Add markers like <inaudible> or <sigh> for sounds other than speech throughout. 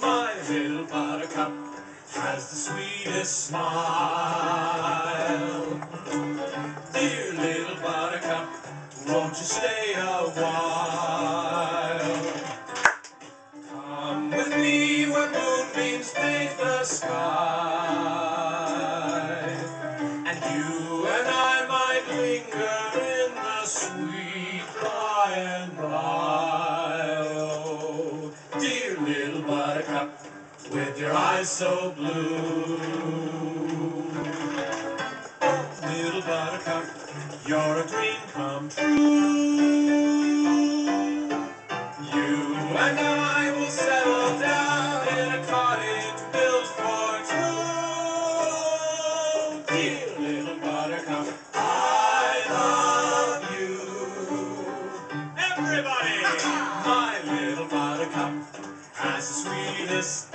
My little buttercup has the sweetest smile. Dear little buttercup, won't you stay a while? Come with me where moonbeams paint the sky. And you and I might linger with your eyes so blue. Little buttercup, you're a dream come true. You and I will settle down in a cottage built for two. Dear little buttercup, I love you. Everybody, <laughs> my little buttercup has the sweetest.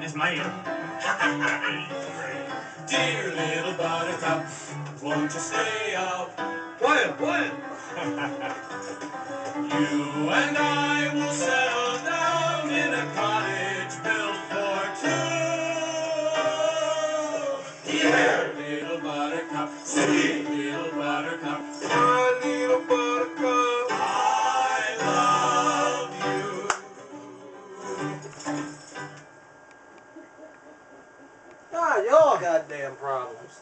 Miss Mayor. Dear little buttercup, won't you stay out? Quiet, quiet. you and I will settle down in a cottage built for two. Dear little buttercup, sweet little buttercup. goddamn problems.